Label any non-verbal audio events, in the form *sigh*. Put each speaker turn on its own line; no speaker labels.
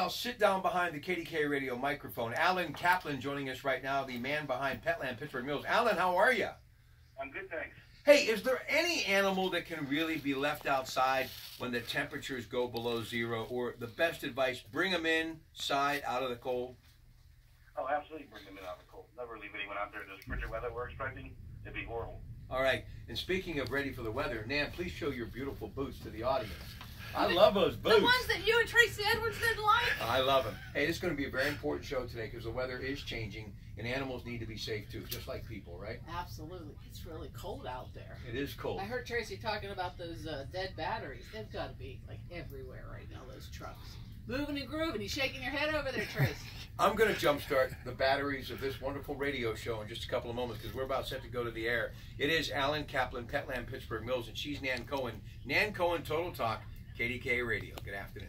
I'll sit down behind the KDKA radio microphone. Alan Kaplan joining us right now, the man behind Petland Pittsburgh Mills. Alan, how are you?
I'm good, thanks.
Hey, is there any animal that can really be left outside when the temperatures go below zero? Or the best advice, bring them inside out of the cold?
Oh, absolutely bring them in out of the cold. Never leave anyone out there in this frigid weather we're expecting. It'd be horrible.
All right. And speaking of ready for the weather, Nan, please show your beautiful boots to the audience. I love those boots.
The ones that you and Tracy Edwards didn't like.
I love him. Hey, this is going to be a very important show today because the weather is changing and animals need to be safe too, just like people, right?
Absolutely. It's really cold out there.
It is cold.
I heard Tracy talking about those uh, dead batteries. They've got to be like everywhere right now, those trucks. Moving and grooving. He's shaking your head over there, Tracy. *laughs*
I'm going to jumpstart the batteries of this wonderful radio show in just a couple of moments because we're about set to go to the air. It is Alan Kaplan, Petland Pittsburgh Mills, and she's Nan Cohen. Nan Cohen, Total Talk. KDKA Radio. Good afternoon.